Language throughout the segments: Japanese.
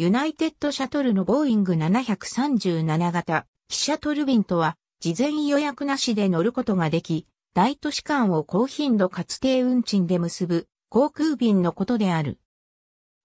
ユナイテッドシャトルのボーイング737型、汽車トルビンとは、事前予約なしで乗ることができ、大都市間を高頻度かつ低運賃で結ぶ航空便のことである。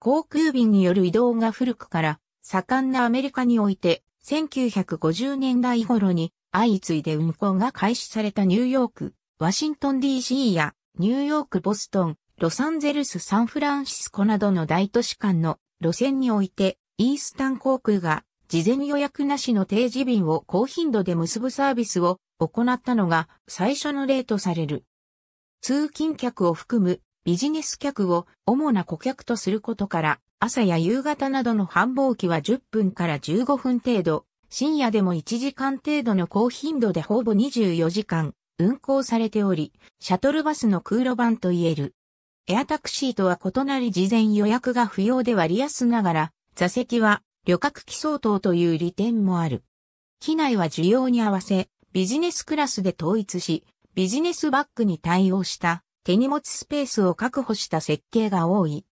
航空便による移動が古くから盛んなアメリカにおいて、1950年代頃に相次いで運行が開始されたニューヨーク、ワシントン DC やニューヨーク、ボストン、ロサンゼルス、サンフランシスコなどの大都市間の路線において、イースタン航空が事前予約なしの定時便を高頻度で結ぶサービスを行ったのが最初の例とされる。通勤客を含むビジネス客を主な顧客とすることから朝や夕方などの繁忙期は10分から15分程度、深夜でも1時間程度の高頻度でほぼ24時間運行されており、シャトルバスの空路版と言える。エアタクシーとは異なり事前予約が不要で割安ながら、座席は旅客機相当という利点もある。機内は需要に合わせ、ビジネスクラスで統一し、ビジネスバッグに対応した手荷物スペースを確保した設計が多い。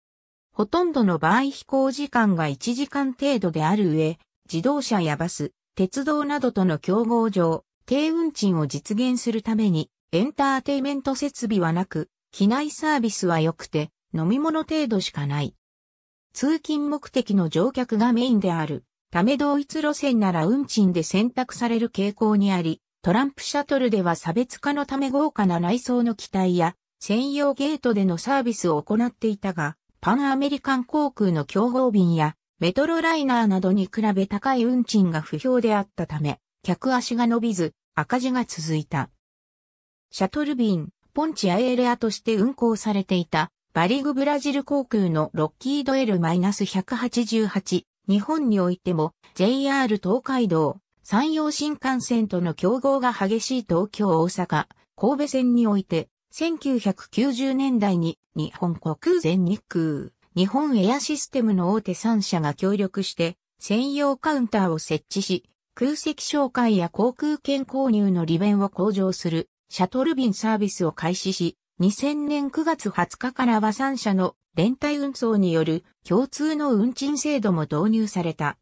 ほとんどの場合飛行時間が1時間程度である上、自動車やバス、鉄道などとの競合上、低運賃を実現するために、エンターテイメント設備はなく、機内サービスは良くて、飲み物程度しかない。通勤目的の乗客がメインである。ため同一路線なら運賃で選択される傾向にあり、トランプシャトルでは差別化のため豪華な内装の機体や専用ゲートでのサービスを行っていたが、パンアメリカン航空の競合便やメトロライナーなどに比べ高い運賃が不評であったため、客足が伸びず赤字が続いた。シャトル便、ポンチアエレアとして運行されていた、バリグブラジル航空のロッキード L-188、日本においても JR 東海道、山陽新幹線との競合が激しい東京大阪、神戸線において、1990年代に日本航空全日空、日本エアシステムの大手3社が協力して専用カウンターを設置し、空席紹介や航空券購入の利便を向上するシャトル便サービスを開始し、2000年9月20日からは3社の連帯運送による共通の運賃制度も導入された。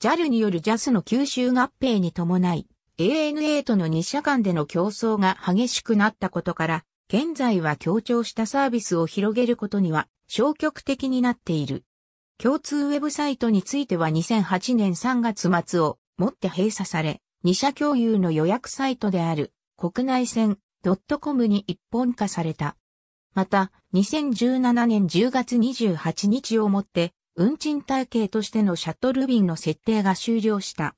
JAL による JAS の吸収合併に伴い、ANA との2社間での競争が激しくなったことから、現在は強調したサービスを広げることには消極的になっている。共通ウェブサイトについては2008年3月末をもって閉鎖され、2社共有の予約サイトである国内線 .com に一本化された。また、2017年10月28日をもって、運賃体系としてのシャトル便の設定が終了した。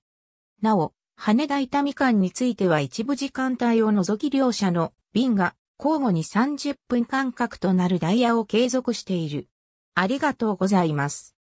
なお、羽田伊丹間については一部時間帯を除き両社の便が交互に30分間隔となるダイヤを継続している。ありがとうございます。